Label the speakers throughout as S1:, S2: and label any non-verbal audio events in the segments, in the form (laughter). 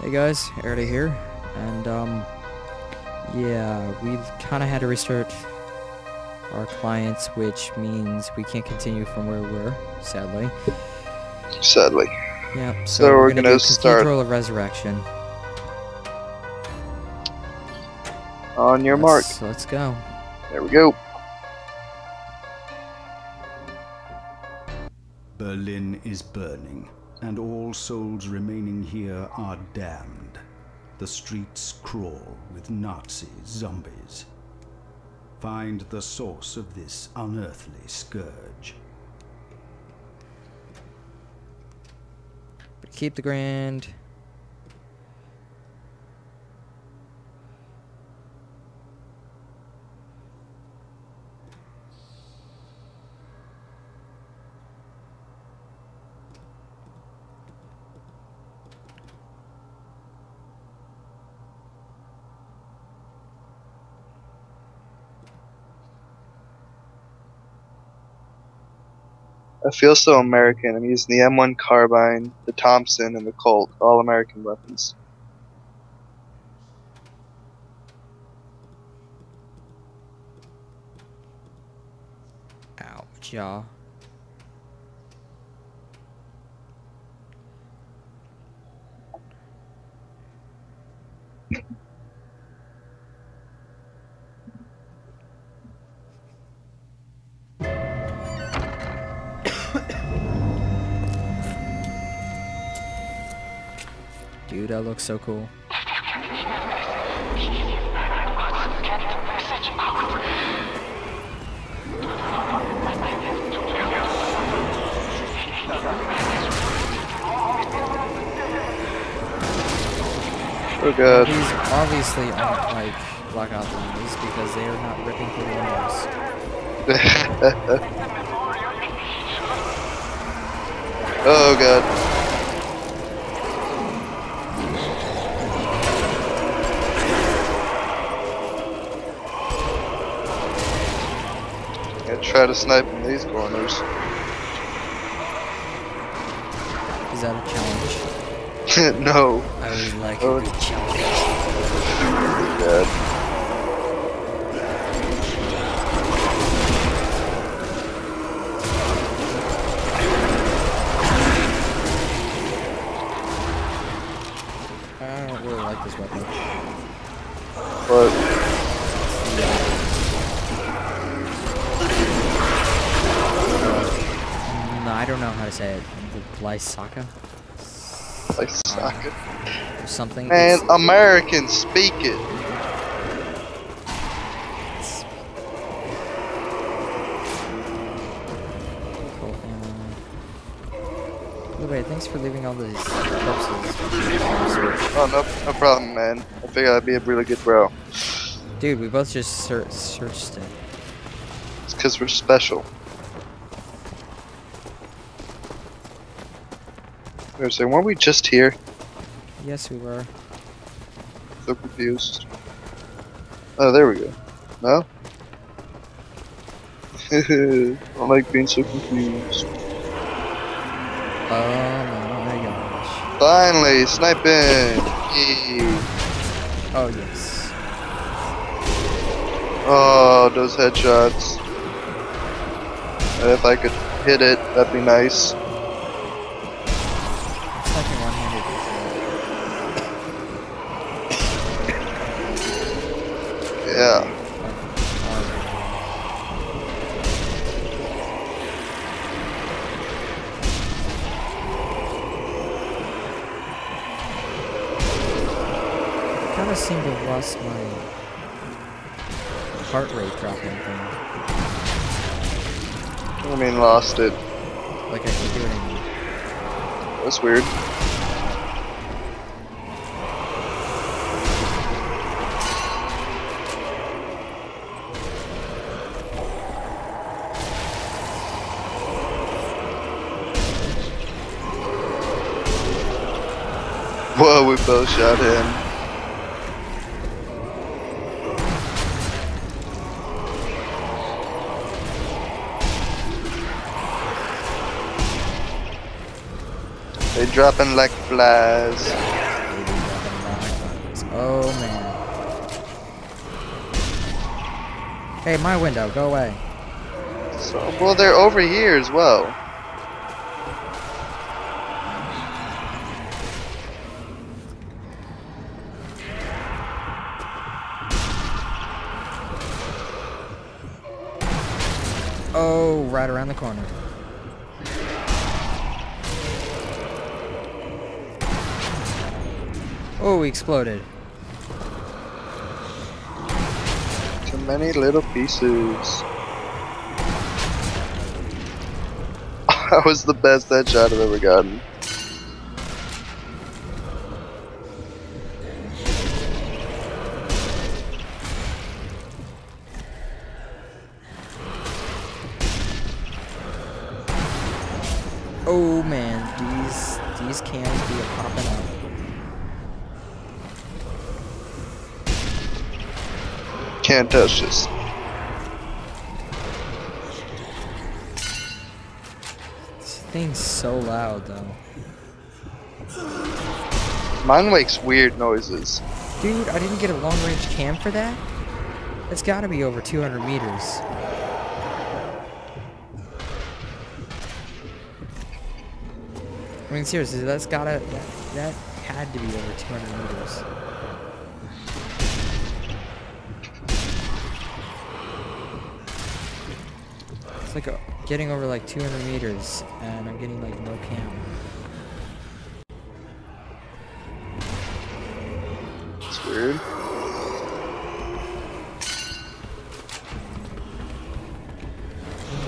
S1: Hey guys, Airradda here, and um, yeah, we've kind of had to restart our clients, which means we can't continue from where we were, sadly.
S2: Sadly.
S1: Yep. So,
S2: So
S1: we're,
S2: we're
S1: gonna,
S2: gonna
S1: do
S2: start-
S1: Cathedral of Resurrection.
S2: On your mark.
S1: Let's, let's go.
S2: There we go.
S3: Berlin is burning, and all souls remaining here are damned. The streets crawl with Nazi zombies. Find the source of this unearthly scourge.
S1: Keep the grand.
S2: I feel so American. I'm using the M1 carbine, the Thompson, and the Colt. All American weapons.
S1: Ouch, y'all. Dude, that looks so cool.
S2: Oh god.
S1: These obviously aren't like Black Ops zombies because they are not ripping through the windows. (laughs)
S2: oh god. Gonna try to snipe in these corners.
S1: Is that a challenge? (laughs)
S2: no.
S1: I would like
S2: Oh.
S1: a good challenge.
S2: God.
S1: I don't really like this weapon.
S2: But
S1: I say it. The Lysaka?
S2: like socket.
S1: Or something.
S2: Man,
S1: It's-
S2: American, speak it.
S1: wait, uh, thanks for leaving all these corpses.
S2: Oh no, no problem, man. I figured I'd be a really good bro.
S1: Dude, we both just searched it.
S2: It's because we're special. Was saying, weren't we just here?
S1: Yes, we were.
S2: So confused. Oh, there we go. No? (laughs) I don't like being so confused.
S1: Oh my gosh.
S2: Finally, sniping!
S1: Oh, yes.
S2: Oh, those headshots. If I could hit it, that'd be nice.
S1: Seem to have lost my heart rate dropping thing.
S2: I mean, lost it.
S1: Like I can do it anymore.
S2: That's weird. Whoa, we both shot him. dropping like flies.
S1: Oh man. Hey, my window, go away.
S2: So, well, they're over here as well.
S1: Oh, right around the corner. Oh, he exploded.
S2: Too many little pieces. (laughs) that was the best headshot I've ever gotten. Touch this.
S1: This thing's so loud though.
S2: Mine makes weird noises.
S1: Dude, I didn't get a long range cam for that? It's gotta be over 200 meters. I mean, seriously, that's gotta, that, that had to be over 200 meters. Like uh getting over like 200 meters, and I'm getting like no cam.
S2: It's weird.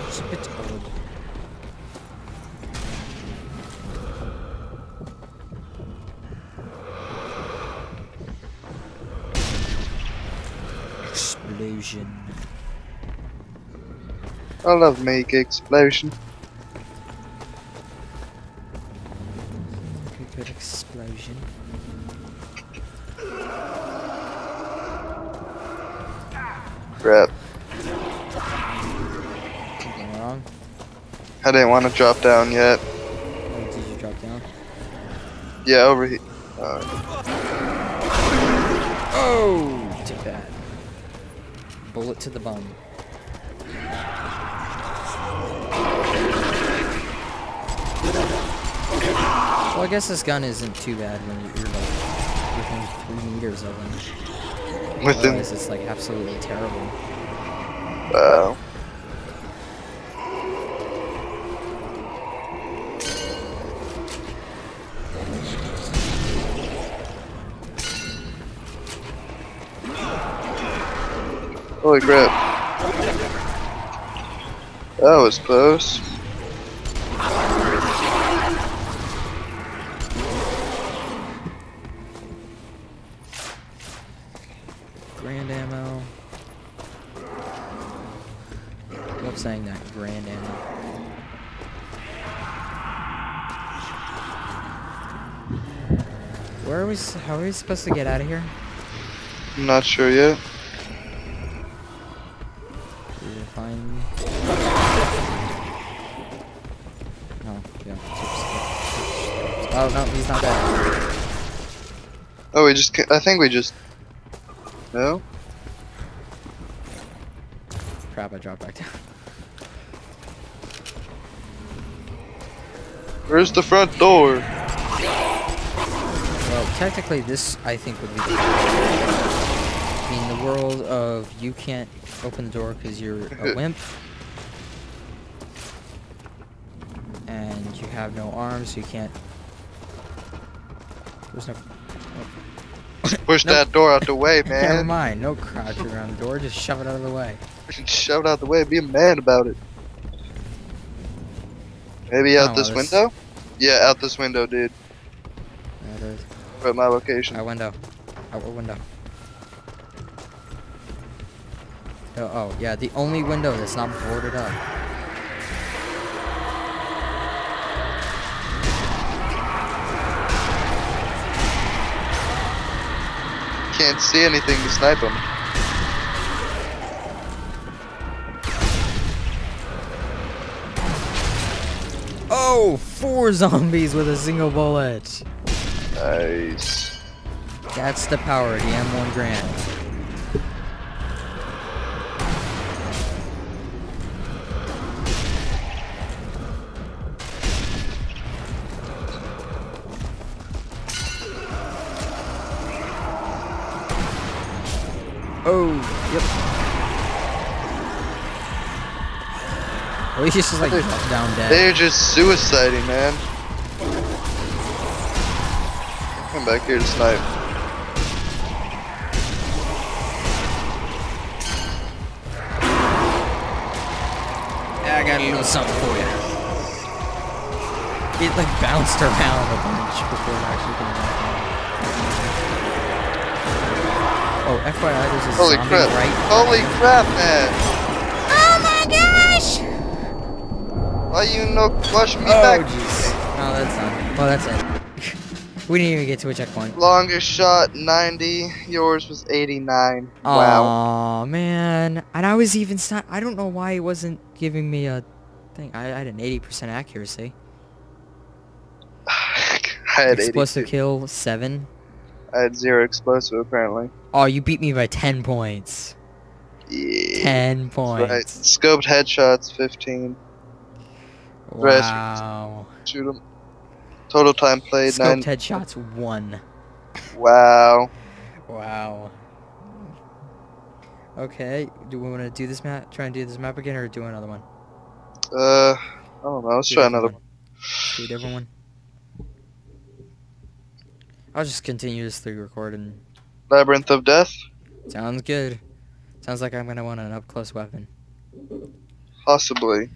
S1: It's a bit odd. Explosion.
S2: I love make explosion.
S1: Good, good explosion.
S2: Crap.
S1: Something wrong?
S2: I didn't want to drop down yet.
S1: Oh, did you drop down?
S2: Yeah, over here. Uh,
S1: Oh, too bad. Bullet to the bum. Well, I guess this gun isn't too bad when you're like within three meters of him.
S2: within.
S1: Otherwise, it's like absolutely terrible.
S2: Wow. Holy crap. That was close.
S1: Grand ammo. Love saying that. Grand ammo. Where are we? s- How are we supposed to get out of here?
S2: I'm not sure yet.
S1: Did you find me? Oh, yeah. Chips, chips. Oh no, he's not dead.
S2: Oh, we just. I think we just. No?
S1: Crap! I dropped back down.
S2: Where's the front door?
S1: Technically, this I think would be. The I mean, the world of you can't open the door because you're a (laughs) wimp, and you have no arms, so you can't. There's no. Oh.
S2: Push (coughs)
S1: Nope.
S2: that door out the way, (laughs) man.
S1: Never mind. No crouching around the door. Just shove it out of the way. (laughs)
S2: Shove it out the way. Be a man about it. Maybe out
S1: Oh,
S2: this
S1: that's-
S2: window? Yeah, out this window, dude. At my location.
S1: Out window. Out window. Oh, oh, yeah, the only window that's not boarded up.
S2: Can't see anything to snipe him.
S1: Oh, four (laughs) zombies with a single bullet.
S2: Nice.
S1: That's the power of the M1 Grand. Oh, yep. He's just like down dead.
S2: They're just suiciding, man. Come back here to snipe.
S1: Yeah, I got a little something for you. It like bounced around a bunch before it actually came back. Oh, FYI, there's a
S2: Holy
S1: zombie
S2: crap.
S1: right.
S2: Holy crap, man.
S1: Oh my gosh!
S2: Why you no flush me
S1: Oh
S2: back?
S1: jeez. No, that's done. Well, that's it. We didn't even get to a checkpoint.
S2: Longest shot 90, yours was 89. Wow.
S1: Aw, man. And I was even I don't know why it wasn't giving me a thing. I, I had an 80% accuracy. (sighs)
S2: I had
S1: Explosive
S2: 82.
S1: kill, 7.
S2: I had zero explosive apparently.
S1: Oh, you beat me by 10 points.
S2: Yeah.
S1: 10
S2: That's
S1: points.
S2: Right. Scoped headshots 15. Rest-
S1: Wow.
S2: Shoot 'em. Total time played
S1: Scoped
S2: 9.
S1: headshots, 1.
S2: Wow.
S1: Wow. Okay, do we want to do this map? Try and do this map again, or do another one?
S2: Uh, I don't know. Let's
S1: Do
S2: try another
S1: one. Do a different one. I'll just continuously record and
S2: Labyrinth of Death.
S1: sounds good. Sounds like I'm gonna want an up close weapon.
S2: Possibly.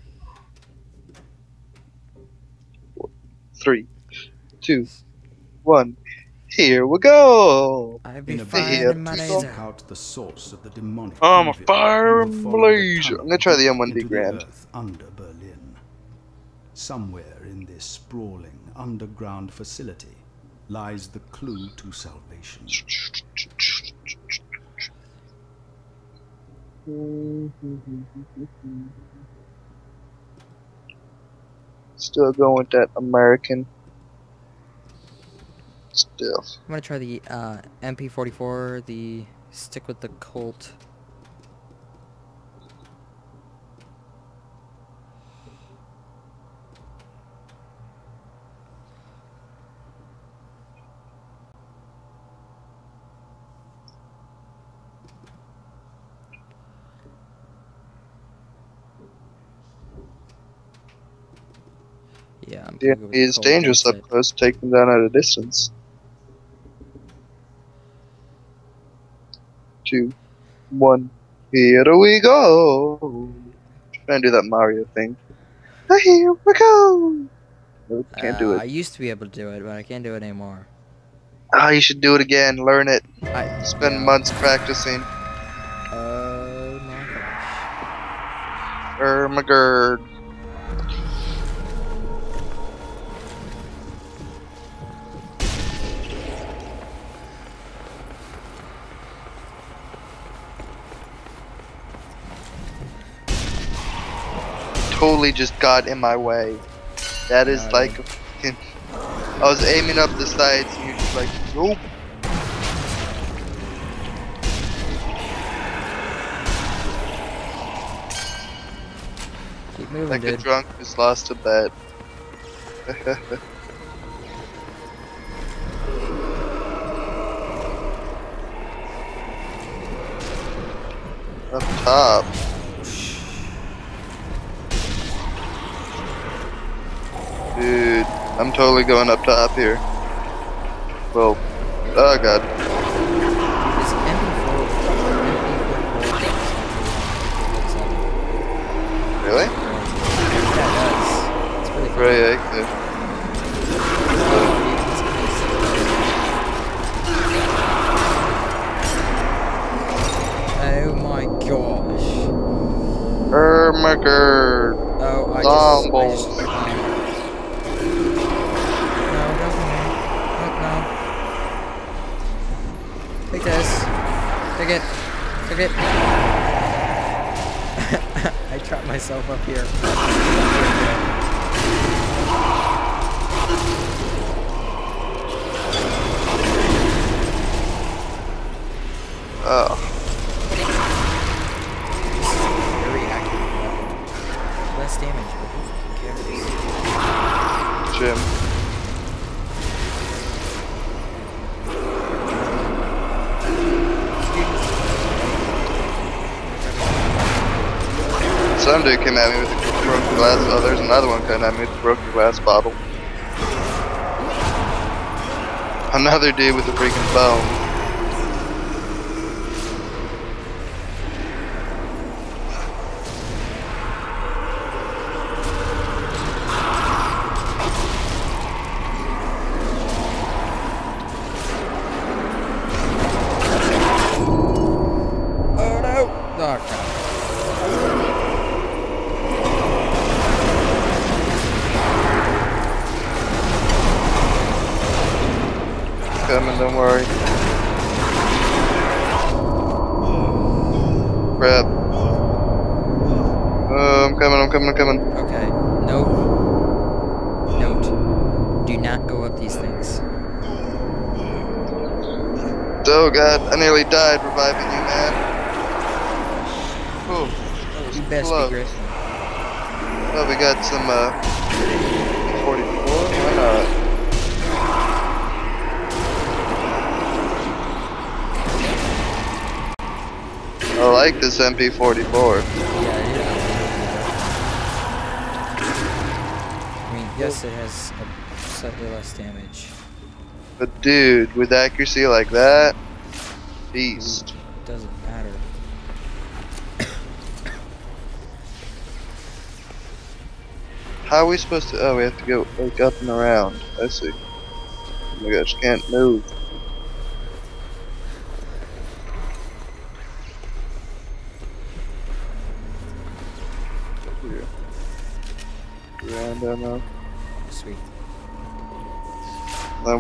S2: Three, two, one. Here we go.
S1: I'd be
S3: In a
S1: finding my laser.
S3: Out the source of the demonic.
S2: I'm a
S3: evil
S2: fire
S3: and
S2: and
S3: follow the
S2: blaze.
S3: tunnel
S2: I'm gonna try the M1D Grand.
S3: under Berlin. Somewhere in this sprawling underground facility lies the clue to salvation.
S2: Still going with that American.
S1: I'm gonna try the uh, MP44. The stick with the Colt. Yeah, I'm
S2: The
S1: gonna go with
S2: enemy is
S1: Colt,
S2: dangerous up close. Take them down at a distance. Two, one. Here we go. Try and do that Mario thing. Ah, Here we go. Nope, can't do
S1: Uh, I used to be able to do it, but I can't do it anymore.
S2: Ah, you should do it again. Learn it.
S1: I
S2: Spend
S1: yeah.
S2: months practicing.
S1: Oh my gosh.
S2: Ermagerd. Totally just got in my way. That is like fucking. I was aiming up the sides and you're just like, nope.
S1: Keep moving,
S2: Like a drunk who's lost a bet. (laughs) Up top. I'm totally going up top here. Well, oh god.
S1: This MP4. MP44
S2: Really?
S1: Yeah. It's pretty cool. Oh my gosh.
S2: Ermagerd.
S1: Oh, I just. I just no, don't come here. Nope, no. Take this. Take it. Take it. (laughs) I trapped myself up here.
S2: Oh,
S1: Very accurate. Less damage, but who fucking cares?
S2: Jim. Some dude came at me with a broken glass. Oh, coming at me with a broken glass bottle. Another dude with a freaking bone.
S1: Oh no! Oh crap.
S2: Don't worry. Crap. Oh, I'm coming, I'm coming, I'm coming.
S1: Okay. Note. Note. Do not go up these things.
S2: Oh god, I nearly died reviving you, man. Oh,
S1: You best
S2: close.
S1: be Griffin.
S2: Oh, we got some, uh, 44? Why not? I like this MP44.
S1: Yeah. I mean, yes, it has a slightly less damage.
S2: But dude, with accuracy like that, beast.
S1: It doesn't matter. (coughs)
S2: How are we supposed to? Oh, we have to go like up and around. I see. Oh my gosh, can't move.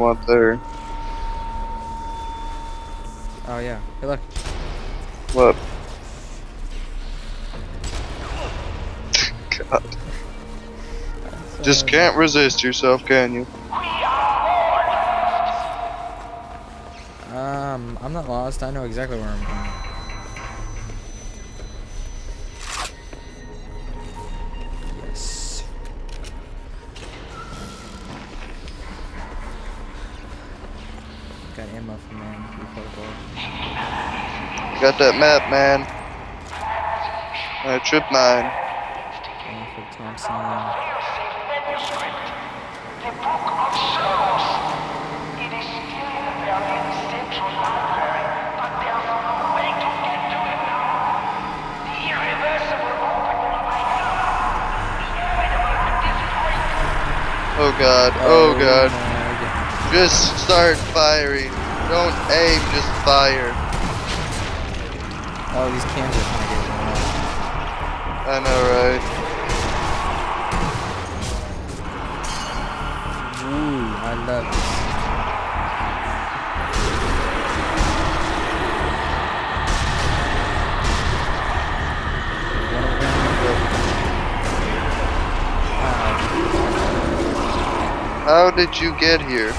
S2: Want there.
S1: Oh yeah. Hey, look.
S2: What? (laughs) God. Just
S1: Uh,
S2: can't resist yourself, can you?
S1: Um, I'm not lost. I know exactly where I'm going. Ammo for man.
S2: Got that map, man. Uh, trip mine.
S1: Thompson.
S4: The Book of Souls. It is still there in the central library, but there's no way to get to it now. The irreversible opening right now. The inevitable disgrace.
S2: Oh god, oh god.
S1: God.
S2: Just start firing. Don't aim, just fire.
S1: Oh, these cans are kind of getting low.
S2: I know, right?
S1: Ooh, I love this.
S2: How did you get here?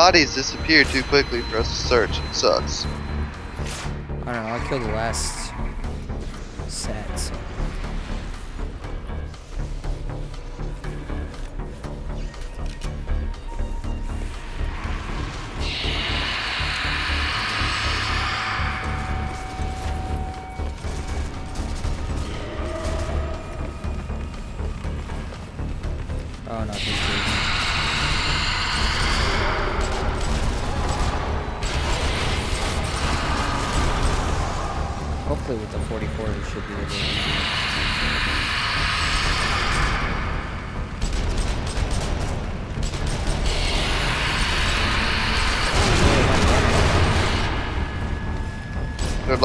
S2: Bodies disappear too quickly for us to search. It sucks.
S1: I don't know. I killed the last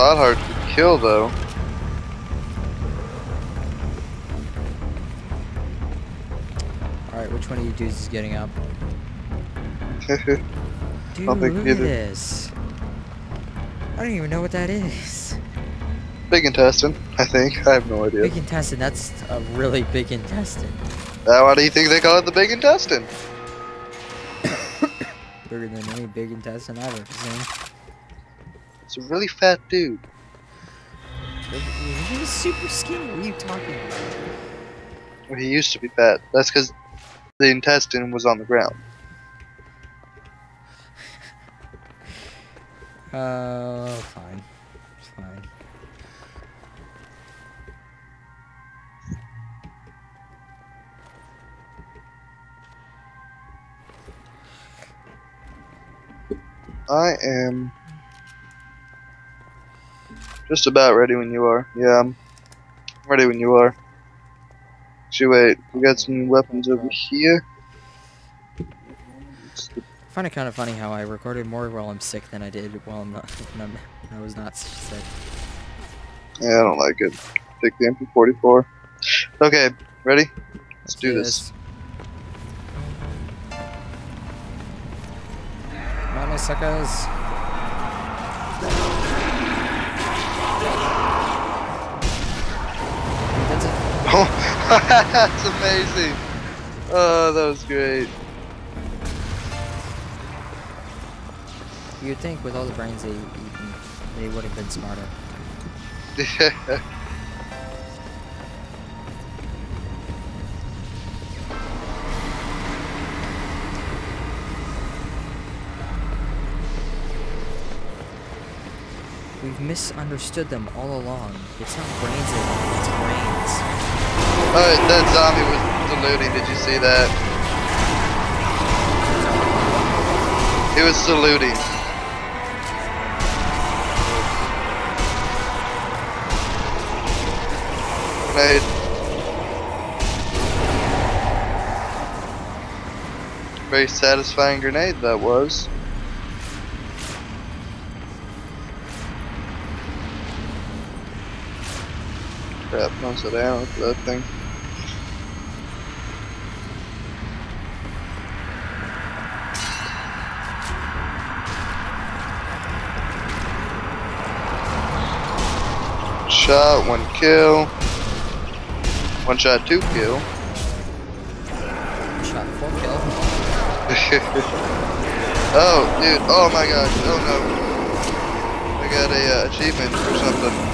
S2: lot hard to kill though.
S1: Alright, which one of you dudes is getting up? Dude, look at this. I don't even know what that is.
S2: Big intestine, I think. I have no idea.
S1: Big intestine, that's a really big intestine.
S2: Why do you think they call it the big intestine? (coughs)
S1: Bigger than any big intestine I've ever seen.
S2: It's a really fat dude.
S1: He was super skinny, what are you talking about?
S2: He used to be fat. That's because the intestine was on the ground.
S1: Uh, (laughs) fine. Fine.
S2: I am just about ready when you are. Yeah, I'm ready when you are. Actually, wait. We got some weapons over here.
S1: I find it kind of funny how I recorded more while I'm sick than I did while I'm not, (laughs) when, I'm, when I was not sick.
S2: Yeah, I don't like it. Take the MP44. Okay, ready? Let's do this.
S1: Mama suckers. (laughs) That's
S2: amazing. Oh, that was great.
S1: You'd think with all the brains they eaten, they would have been smarter. (laughs) We've misunderstood them all along. It's not brains want, it's brains.
S2: Oh, that zombie was saluting. Did you see that? He was saluting. Grenade. Very satisfying grenade that was. Crap, most of the ammo for that thing. Shot, one kill. One shot, two kill.
S1: Shot four kill. (laughs)
S2: oh, dude. Oh my gosh. Oh no. I got a uh, achievement or something.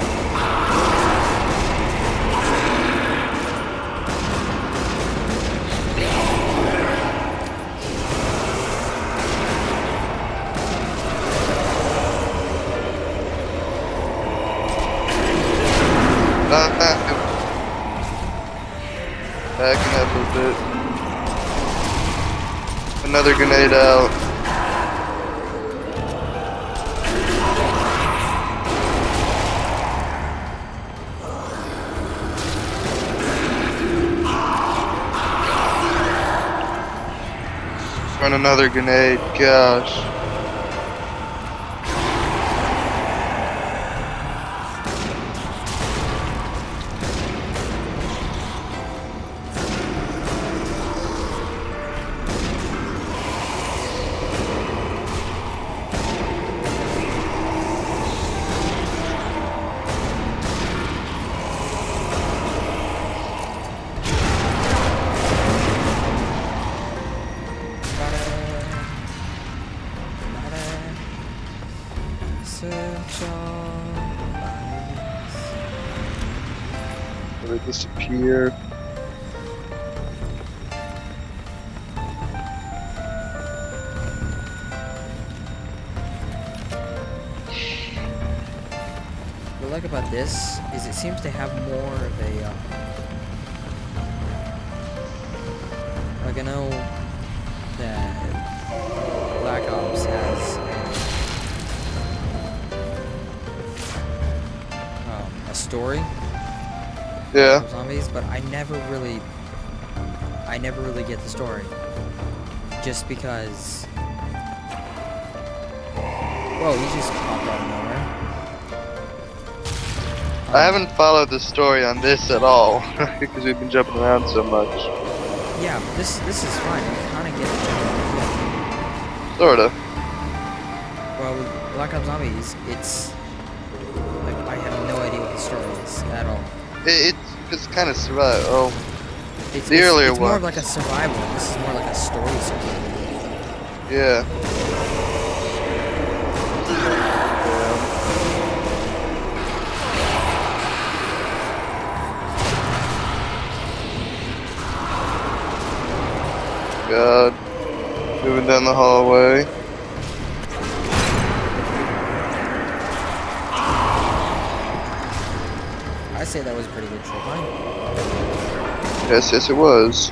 S2: Grenade out. Run another grenade, gosh. Disappear?
S1: What I like about this is it seems to have more of a, uh, like know
S2: Yeah.
S1: of zombies, but I never really, I never really get the story. Just because. Whoa, he just popped out of nowhere.
S2: I haven't followed the story on this at all (laughs) because we've been jumping around so much.
S1: Yeah, this this is fine. We kind of get the general idea.
S2: Sorta.
S1: Well, with Black Ops Zombies, it's like I have no idea what the story is at all.
S2: It, it's kind of survival. Oh,
S1: It's,
S2: The
S1: it's,
S2: earlier
S1: it's more of like a survival. This is more like a story survival.
S2: yeah. God. Moving down the hallway. Yes, yes, it was.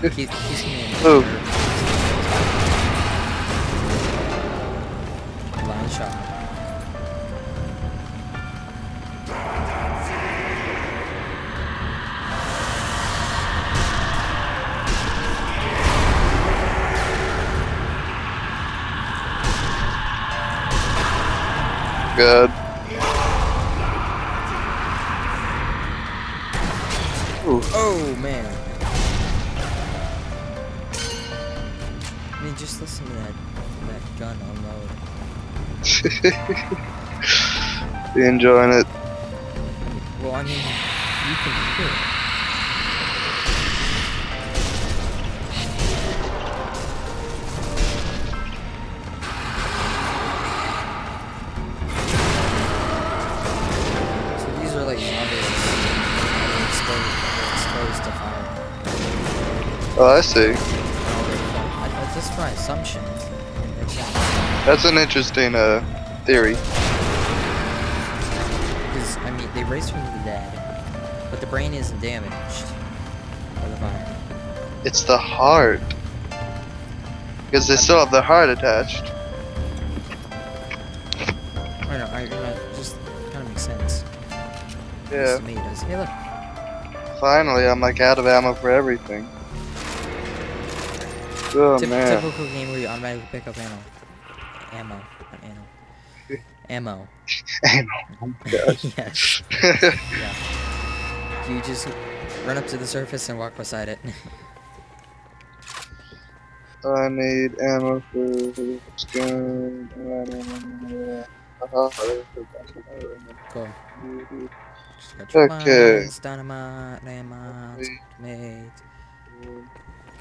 S1: Shaking it. Keep,
S2: enjoying it.
S1: Well, I mean, you can hear it. So these are like zombies that are exposed, exposed to fire.
S2: Oh, I see.
S1: I, I, just my assumption.
S2: That's an interesting uh theory.
S1: Because, I mean, they raise from the dead, but the brain isn't damaged by the fire.
S2: It's the heart. Because they still have the heart attached.
S1: I don't know, I, it just kind of makes sense.
S2: Yeah.
S1: To me, does. Hey, look.
S2: Finally, I'm like out of ammo for everything. Oh
S1: Typ-
S2: man.
S1: Typical game where you automatically pick up ammo. Ammo. Not ammo. Ammo.
S2: Ammo. Oh (laughs)
S1: yes. (laughs) Yeah. You just run up to the surface and walk beside it. (laughs)
S2: I need ammo for this gun.
S1: cool. Just got your
S2: Okay.
S1: mines, dynamite, landmines.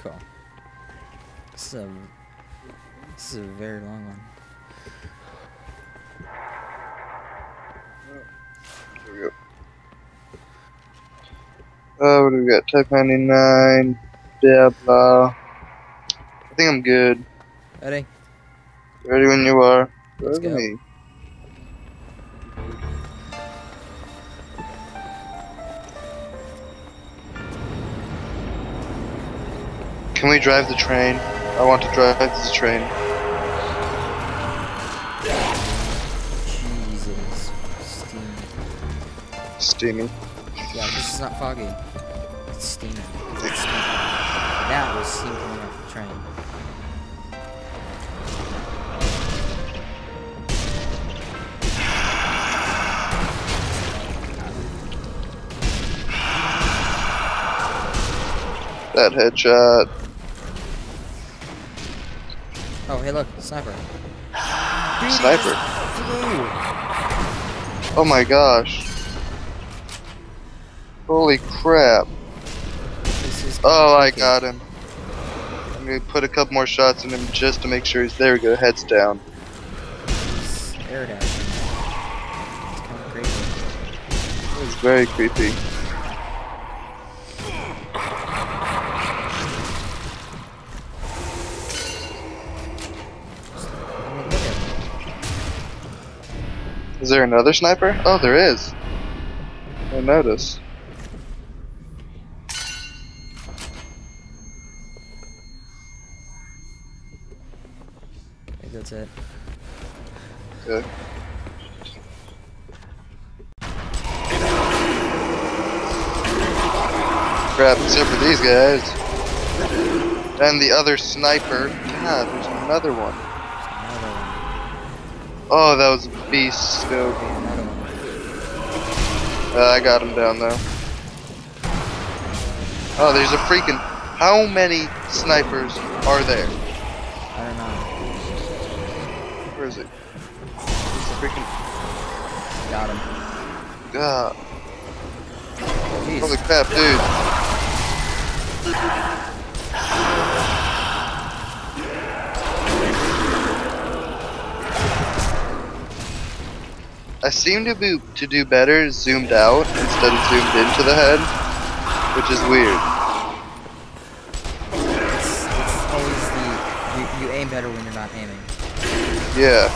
S1: Cool. This is a this is a very long one.
S2: Uh, oh, what do we got? Type 99. Yeah, blah. I think I'm good.
S1: Ready?
S2: Ready when you are.
S1: Let's
S2: Ready
S1: go.
S2: me. Can we drive the train? I want to drive the train.
S1: Jesus. Steamy.
S2: Steamy.
S1: Yeah, this is not foggy. It's steamy. It's steamy. That was steam coming off the train.
S2: That headshot.
S1: Oh, hey, look, sniper.
S2: Sniper. Oh my gosh. Holy crap. Oh, I got him. I'm gonna put a couple more shots in him just to make sure he's there. We go, heads down.
S1: creepy. Stared at him. It's kind of crazy.
S2: It's very creepy.
S1: I mean, look at him.
S2: Is there another sniper? Oh, there is. I notice.
S1: I think that's it.
S2: Okay. Crap, except for these guys. And the other sniper. God, there's another one. Oh, that was a beast scope. Uh, I got him down though. Oh, there's a freaking. How many snipers are there? Is it? There's a freaking.
S1: Got him.
S2: God.
S1: Jeez.
S2: Holy crap, dude. I seem to be to do better zoomed out instead of zoomed into the head, which is weird. Yeah.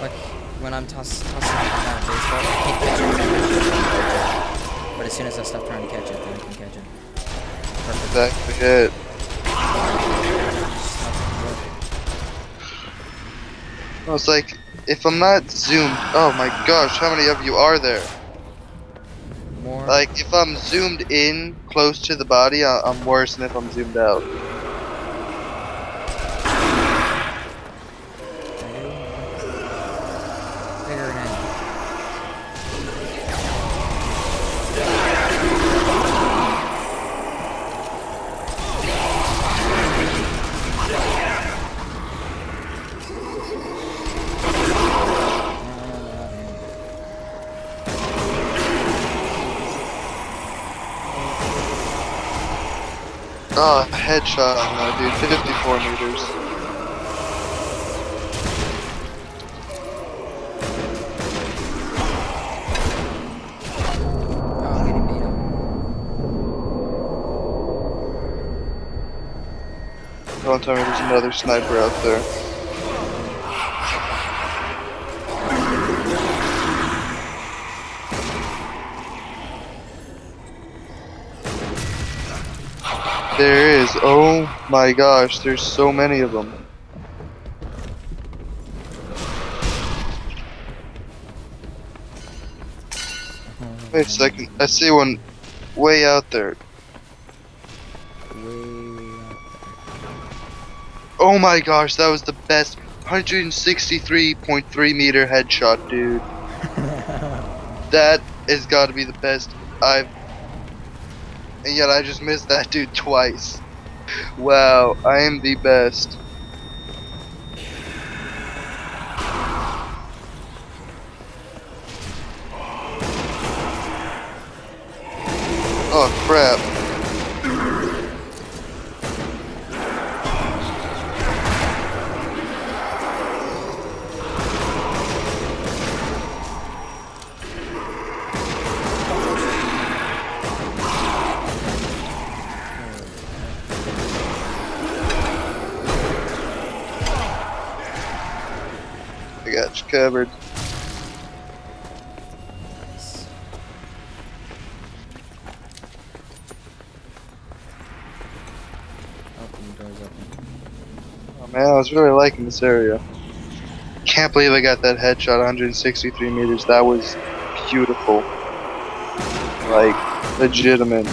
S1: Like when I'm toss, tossing on baseball, I can't catch it. But as soon as I stop trying to catch it, then I can catch it. Perfect.
S2: Exactly it.
S1: Just not work.
S2: I was like, if I'm not zoomed, oh my gosh, how many of you are there?
S1: More.
S2: Like, if I'm zoomed in close to the body, I- I'm worse than if I'm zoomed out. Oh, headshot, no, dude, 54 meters. Don't tell me there's another sniper out there. There is. Oh my gosh, there's so many of them. Wait a second, I see one way out there.
S1: Way, way out
S2: Oh my gosh, that was the best 163.3 meter headshot, dude. (laughs) That has got to be the best I've. And yet I just missed that dude twice. Wow, I am the best. Really liking this area. Can't believe I got that headshot 163 meters. That was beautiful. Like, legitimate.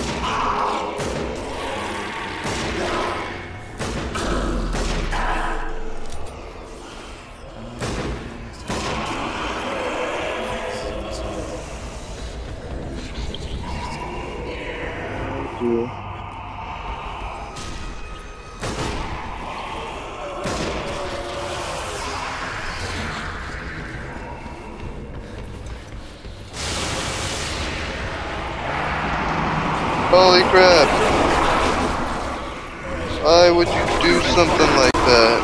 S2: Holy crap! Why would you do something like that?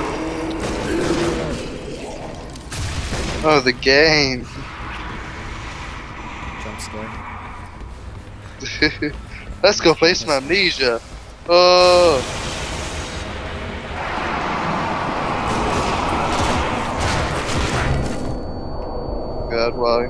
S2: Oh, the game.
S1: Jump scare. (laughs)
S2: Let's go play some amnesia. Oh. God, why?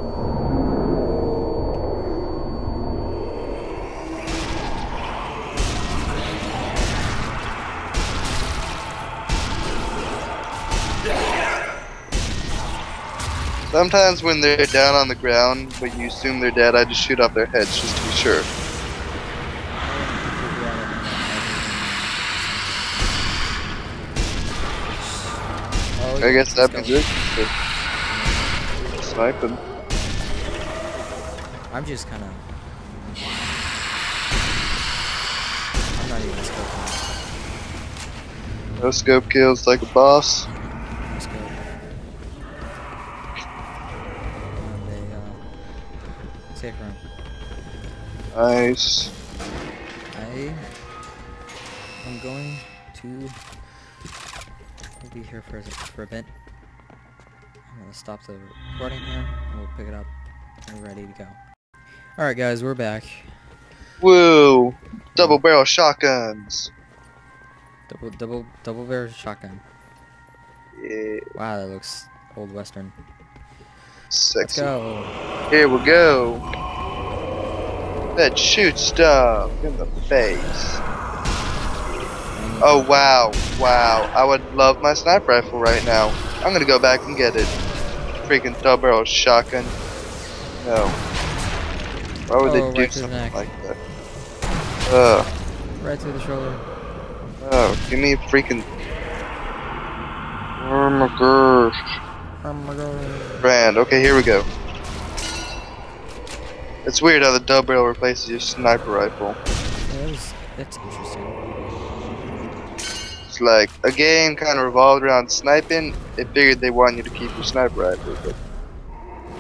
S2: Sometimes when they're down on the ground, but you assume they're dead, I just shoot off their heads just to be sure.
S1: Oh,
S2: I guess that'd be good.
S1: go.
S2: Snipe them.
S1: I'm just kind of. I'm not even scoping.
S2: No scope kills like a boss. Nice.
S1: I am going to be here for a, for a bit. I'm gonna stop the recording here, and we'll pick it up. and We're ready to go. All right, guys, we're back.
S2: Woo! Double barrel shotguns.
S1: Double, double, double barrel shotgun.
S2: Yeah,
S1: Wow, that looks old western. Let's
S2: sexy.
S1: go.
S2: Here we go. That shoot stuff in the face. Oh wow, wow. I would love my sniper rifle right now. I'm gonna go back and get it. Freaking double barrel shotgun. No. Why would
S1: Oh,
S2: they do
S1: the
S2: something
S1: neck.
S2: like that? Ugh.
S1: Right through the shoulder.
S2: Oh, give me a freaking. Oh my gosh.
S1: Oh my god.
S2: Brand. Okay, here we go. It's weird how the double barrel replaces your sniper rifle.
S1: Yeah, that was, that's interesting.
S2: It's like a game kind of revolved around sniping. They figured they wanted you to keep your sniper rifle, but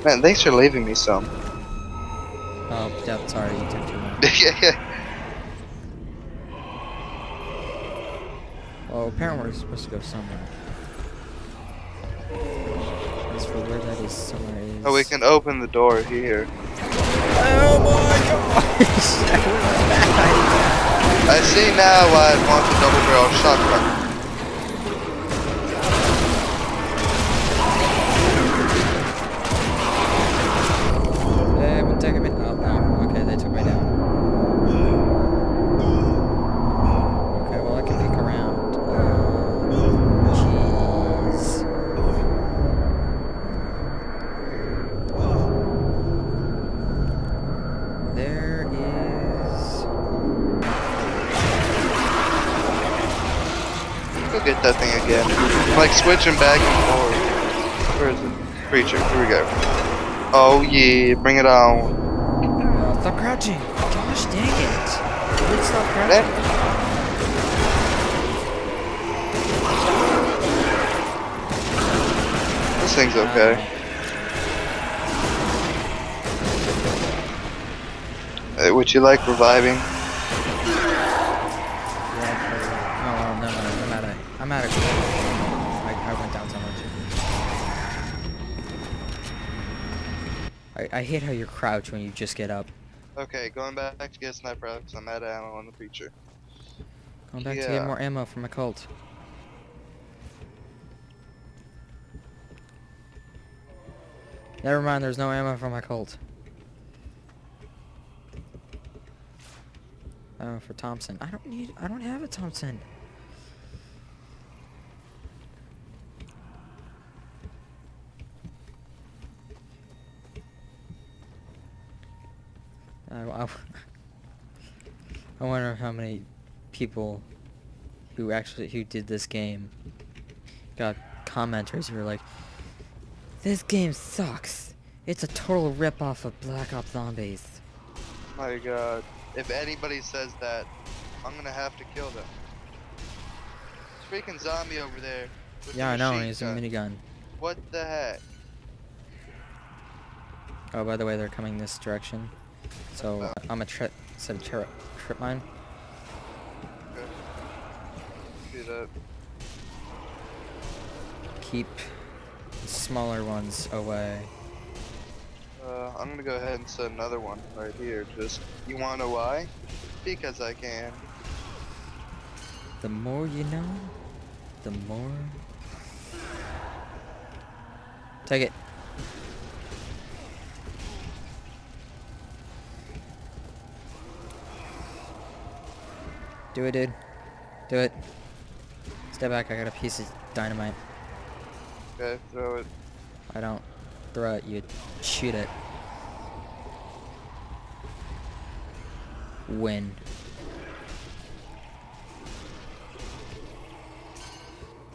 S2: man, thanks for leaving me some.
S1: Oh, yeah, sorry, you took too long.
S2: yeah, (laughs) yeah.
S1: Well, apparently we're supposed to go somewhere. As for where that is, somewhere is.
S2: Oh, we can open the door here.
S1: Oh my gosh! (laughs)
S2: I see now why I'd want the double barrel shotgun. Switching back and forth. Where is it? Creature. Here we go. Oh yeah, bring it on.
S1: Uh, stop crouching! Gosh dang it! Stop crouching.
S2: That- This thing's okay. Uh, would you like reviving?
S1: Yeah, Oh, no, no, no, I'm out of, I'm out of, I, hate how you crouch when you just get up.
S2: Okay, going back to get sniper out because I'm out of ammo on the creature.
S1: Going back to get more ammo for my Colt. Never mind, there's no ammo for my Colt. Oh, for Thompson. I don't need, I don't have a Thompson. I, I, (laughs) I wonder how many people who actually who did this game got commenters who were like, "This game sucks. It's a total rip-off of Black Ops Zombies."
S2: My god. Uh, if anybody says that, I'm gonna have to kill them. This freaking zombie over there.
S1: Yeah, I know. He's a minigun.
S2: What the heck?
S1: Oh, by the way, they're coming this direction. So
S2: Oh.
S1: I'm a trip set a trip trip mine.
S2: Okay. that.
S1: Keep the smaller ones away.
S2: Uh, I'm gonna go ahead and set another one right here. Just, you wanna why? Because I can.
S1: The more you know, the more. Take it. Do it, dude. Do it. Step back, I got a piece of dynamite.
S2: Okay, throw it.
S1: I don't throw it, you shoot it. Win.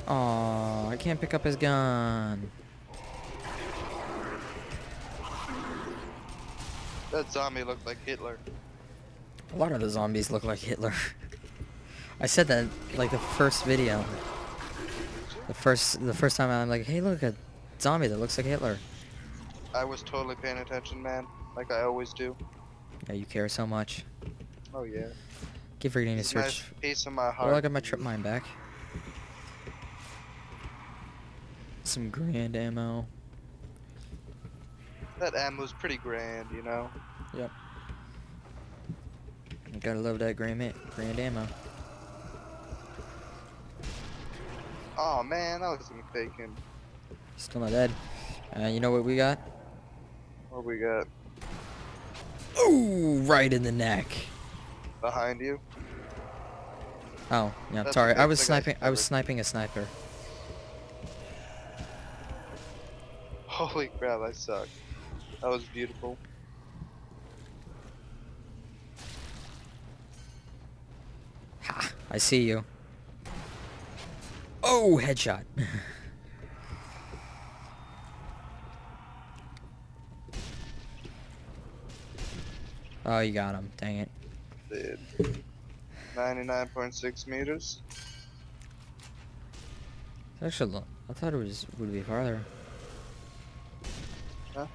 S1: Oh, I can't pick up his gun.
S2: That zombie looked like Hitler.
S1: A lot of the zombies look like Hitler. (laughs) I said that like the first video. The first the first time I'm like, hey look a zombie that looks like Hitler.
S2: I was totally paying attention, man. Like I always do.
S1: Yeah, you care so much.
S2: Oh yeah.
S1: Give reading a
S2: a nice
S1: search.
S2: piece of my oh, heart.
S1: Well, I got my trip mine back. Some grand ammo.
S2: That ammo's pretty grand, you know.
S1: Yep. Gotta love that grand, grand ammo.
S2: Oh man, that was mistaken.
S1: Still not dead. Uh, you know what we got?
S2: What we got
S1: Ooh, right in the neck.
S2: behind you?
S1: Oh, yeah,
S2: That's
S1: sorry. I was sniping. I was sniping a sniper.
S2: Holy crap, I suck. That was beautiful.
S1: Ha! I see you. Oh, headshot. (laughs) oh, you got him. Dang it.
S2: Did 99.6 meters.
S1: Actually, lo- I thought it was would be farther.
S2: Huh?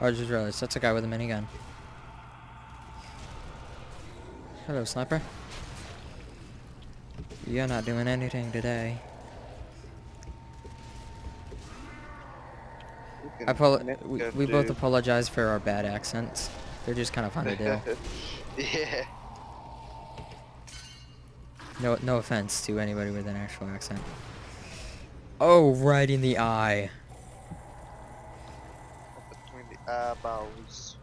S1: Oh, I just realized that's a guy with a minigun. Hello, sniper. You're not doing anything today. I pol- we, we both apologize for our bad accents. They're just kind of fun to do. (laughs)
S2: yeah.
S1: No, no offense to anybody with an actual accent. Oh, right in the eye.
S2: Between the eyeballs.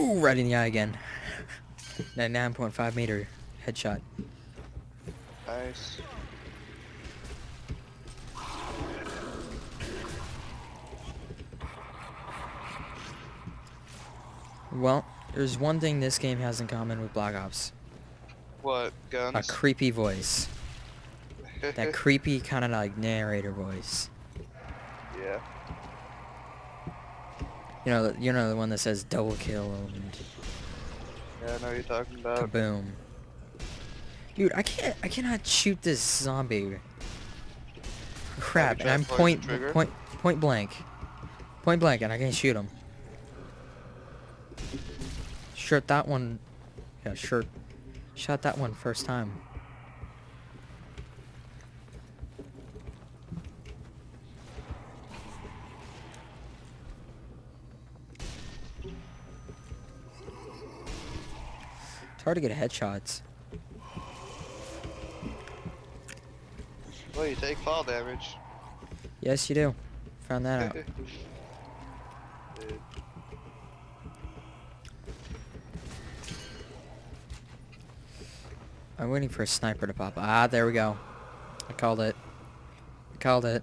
S1: Oh, right in the eye again. That 9.5 meter headshot.
S2: Nice.
S1: Well, there's one thing this game has in common with Black Ops.
S2: What, guns?
S1: A creepy voice. (laughs) That creepy kind of like narrator voice.
S2: yeah.
S1: You know, the- you know the one that says double kill and
S2: Yeah, I know you're talking about.
S1: kaboom. Dude, I can't, I cannot shoot this zombie. Crap, and I'm point, point, point blank, point blank, and I can't shoot him. Shot that one, yeah, sure, shot that one first time. It's hard to get headshots.
S2: Well, you take fall damage.
S1: Yes, you do. Found that out. (laughs) I'm waiting for a sniper to pop. Ah, there we go. I called it. I called it.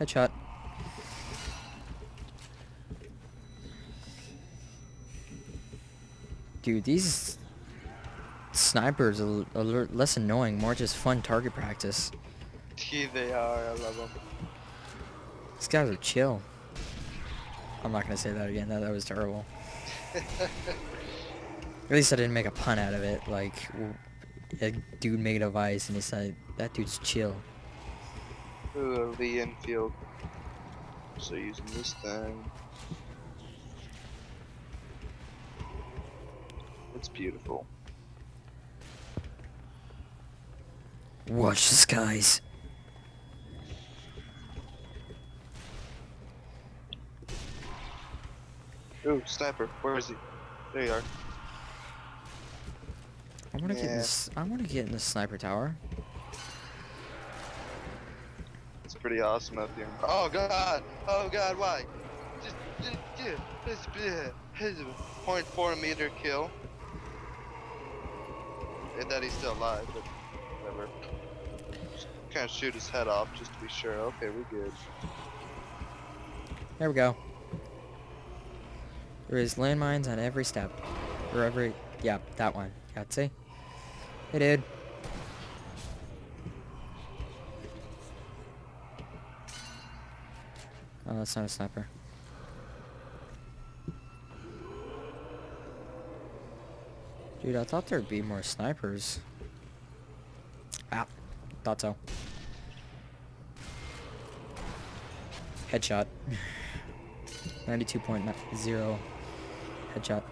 S1: Headshot. Dude, these snipers are, are less annoying, more just fun target practice.
S2: Yeah, they are. I love them.
S1: These guys are chill. I'm not gonna say that again. That that was terrible. (laughs) At least I didn't make a pun out of it. Like, a dude made of ice, and he said that dude's chill.
S2: Ooh, a Lee Enfield. So using this thing. It's beautiful.
S1: Watch the skies.
S2: Ooh, sniper. Where is he? There you are.
S1: I want to get in
S2: Yeah.
S1: this. I want to get in the sniper tower.
S2: It's pretty awesome up here. Oh god! Oh god, why? Just, just, just, just, just, just 0.4 meter kill. And that he's still alive, but whatever. Just kind of shoot his head off just to be sure. Okay, we're good.
S1: There we go. There is landmines on every step. Or every... Yeah, that one. Yeah, see? Hey, dude. Oh, that's not a sniper. Dude, I thought there'd be more snipers. Ah, thought so. Headshot. (laughs) 92.0 headshot.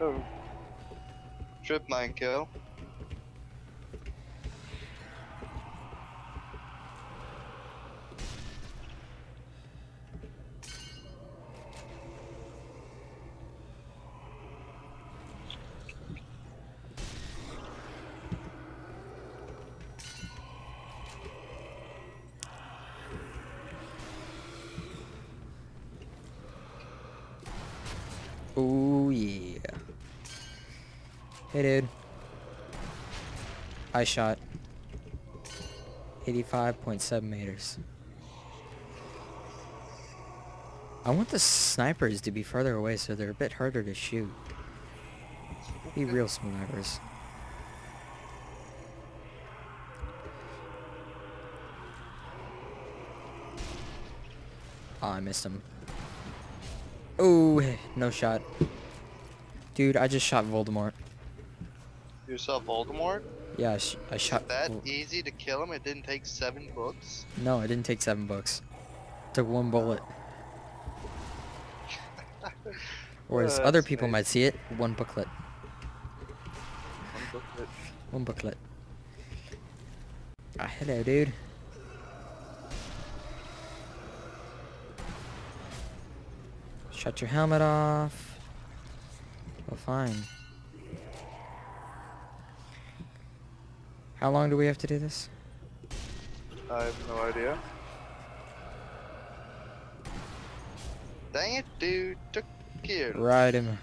S2: Oh. Trip mine kill.
S1: Oh yeah. Hey dude. I shot 85.7 meters. I want the snipers to be further away so they're a bit harder to shoot. Be real snipers. Oh, I missed him. Oh, no shot. Dude, I just shot Voldemort.
S2: Yourself Voldemort?
S1: Yeah, I, sh I shot.
S2: it that easy to kill him? It didn't take seven books?
S1: No, I didn't take seven books. Took one bullet. (laughs) Whereas
S2: Uh,
S1: other people
S2: nice.
S1: might see it, one booklet.
S2: One booklet.
S1: One booklet. Ah, hello, dude. Shut your helmet off. Well, fine. How long do we have to do this?
S2: I have no idea. Dang it, dude. Took care.
S1: Right him.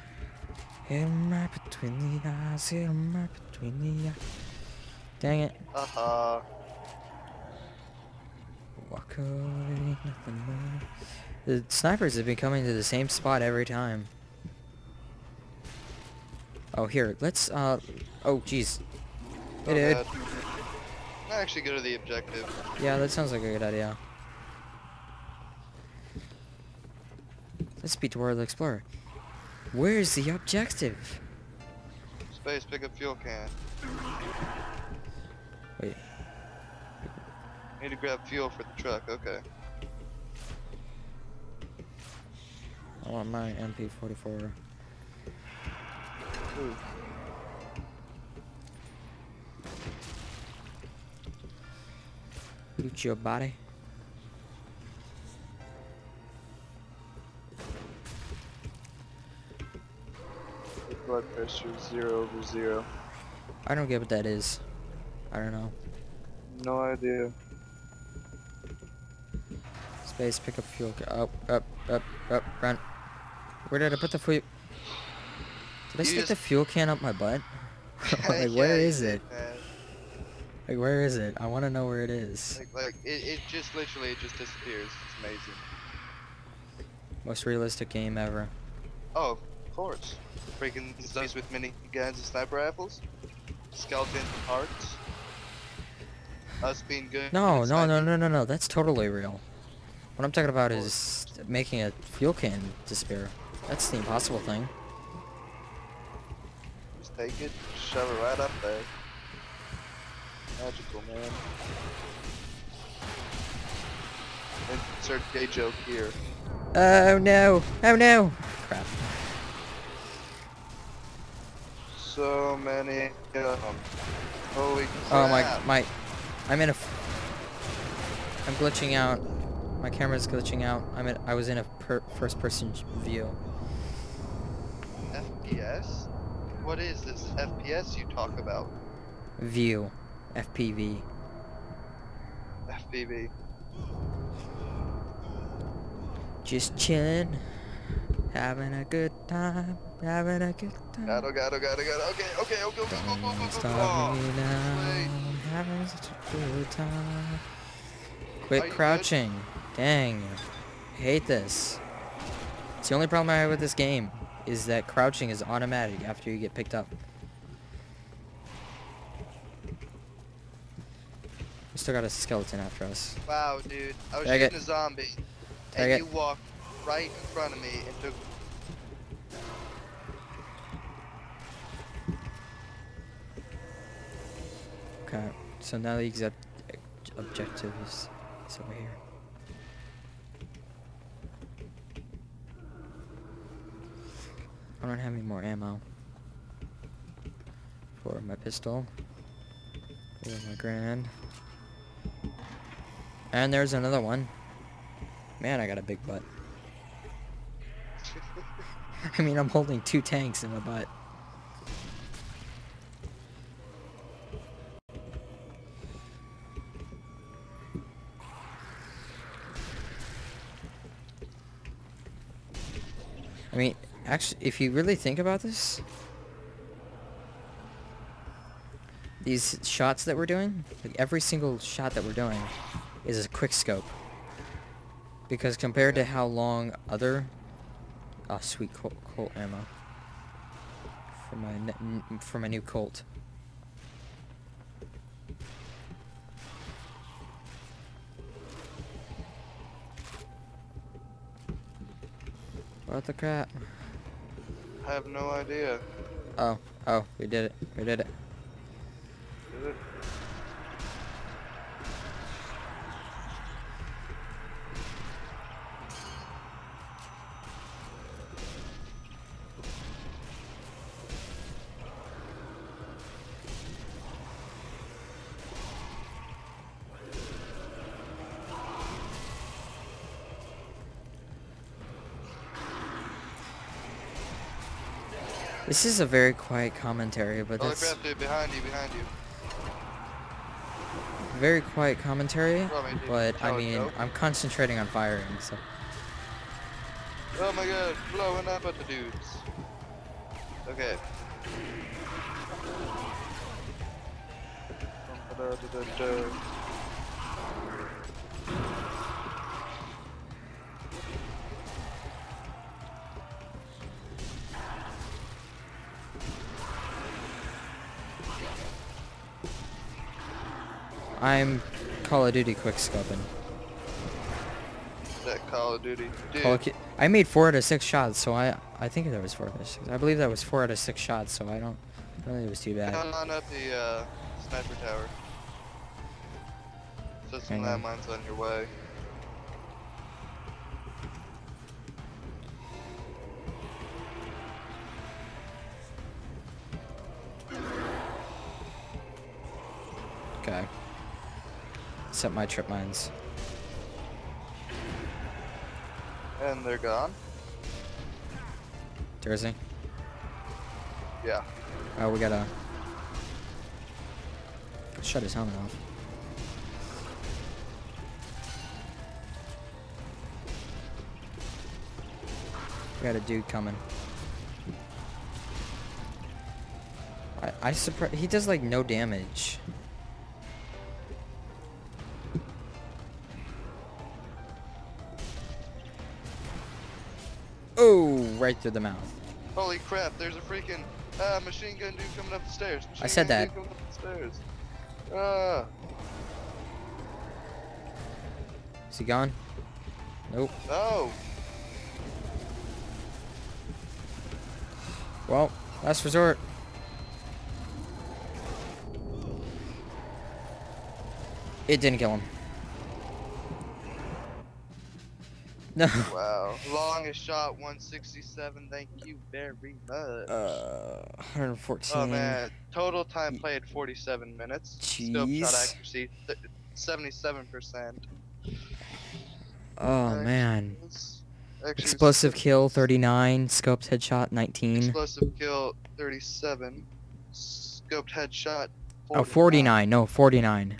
S1: Hit him right between the eyes. Hit him right between the eyes. Dang it.
S2: Haha.
S1: Walk ain't nothing more. The snipers have been coming to the same spot every time. Oh, here, let's, uh, oh, jeez.
S2: No
S1: Hey, dude.
S2: I actually go to the objective.
S1: Yeah, that sounds like a good idea. Let's speak to World Explorer. Where's the objective?
S2: Space, pick up fuel can.
S1: Wait,
S2: Need to grab fuel for the truck. Okay.
S1: I want my MP44.
S2: Ooh.
S1: Loot your body.
S2: Blood pressure zero over zero.
S1: I don't get what that is. I don't know.
S2: No idea.
S1: Space, pick up fuel. Up, up, up, up, run. Where did I put the fuel? Did I stick the fuel can up my butt? (laughs) (laughs) like,
S2: Yeah,
S1: where
S2: you
S1: is
S2: did,
S1: it? Like, where is it? I want to know where it is.
S2: Like, like it, it just literally it just disappears. It's amazing.
S1: Most realistic game ever.
S2: Oh, of course. Freaking zombies with mini guns and sniper rifles. Skeleton hearts. Us being good.
S1: No, no, no, no, no, no. That's totally real. What I'm talking about is making a fuel can disappear. That's the impossible thing.
S2: Just take it, shove it right up there. Magical, man. Insert gay joke here.
S1: Oh no! Oh no! Crap.
S2: So many them. Holy crap.
S1: Oh my my I'm in a f- I'm glitching out. My camera's glitching out. I'm in I was in a per first person view.
S2: FPS? What is this FPS you talk about?
S1: View. FPV.
S2: FPV.
S1: Just chilling. Having a good time. Having a good time.
S2: Gotta, gotta, gotta, gotta. Okay, okay, okay, okay, go, go, go, go,
S1: Don't
S2: go,
S1: stop me now. Having such a good time. Quit
S2: you good?
S1: crouching. Dang. I hate this. It's the only problem I have with this game is that crouching is automatic after you get picked up. We still got a skeleton after us.
S2: Wow, dude. I was
S1: Tag
S2: shooting
S1: it.
S2: a zombie,
S1: Tag
S2: and
S1: it.
S2: you walked right in front of me and took.
S1: Okay, so now the exact objective is, is over here. I don't have any more ammo for my pistol or my grand. And there's another one. Man, I got a big butt. (laughs) I mean, I'm holding two tanks in my butt. I mean, actually, if you really think about this, these shots that we're doing, like every single shot that we're doing, is a quick scope. Because compared to how long other, oh sweet Colt, Colt ammo for my n- for my new Colt. What the crap?
S2: I have no idea.
S1: Oh, oh, we did it. We did it.
S2: Is it?
S1: This is a very quiet commentary, but
S2: Holy
S1: that's
S2: crap, dude! Behind you, behind you.
S1: very quiet commentary.
S2: Probably
S1: But I mean,
S2: you.
S1: I'm concentrating on firing, so
S2: Oh my god, blowing up at the dudes. Okay. Da-da-da-da-da.
S1: I'm Call of Duty quick scoping.
S2: That Call of Duty. Dude,
S1: Call of I made four out of six shots, so I I think that was four out of six. I believe that was four out of six shots, so I don't I don't think it was too bad.
S2: come on up the uh, sniper tower. So some
S1: Hang on.
S2: landmines on your way.
S1: Set my trip mines.
S2: And they're gone?
S1: Jersey.
S2: Yeah.
S1: Oh, we gotta shut his helmet off. We got a dude coming. I I surprised he does like no damage. right through the mouth.
S2: Holy crap, there's a freaking uh, machine gun dude coming up the stairs. Machine
S1: I
S2: said
S1: that.
S2: Uh.
S1: Is he gone? Nope.
S2: No.
S1: Well, last resort. It didn't kill him. No.
S2: Wow. Longest shot 167. Thank you very much.
S1: Uh, 114.
S2: oh man. Total time played 47 minutes. Scope
S1: Jeez.
S2: shot accuracy th- 77%.
S1: Oh
S2: Nice.
S1: man. Explosive kill 39. Scoped headshot 19.
S2: Explosive kill 37. Scoped headshot.
S1: Oh, 49. No, 49.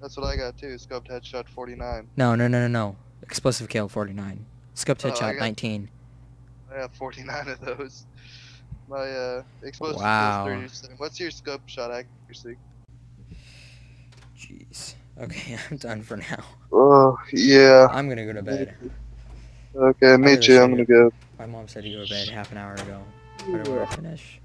S2: That's what I got too. Scoped headshot 49.
S1: No, no, no, no, no. Explosive kill 49. Scoped
S2: Oh, I
S1: headshot
S2: got-
S1: 19.
S2: I have 49 of those. My uh, explosive
S1: Wow.
S2: is 37. What's your scope shot accuracy?
S1: Jeez. Okay, (laughs) I'm done for now.
S2: Oh yeah.
S1: I'm gonna go to bed.
S2: Okay, me too. I'm gonna go.
S1: My mom said to go to bed half an hour ago. But I want to finish.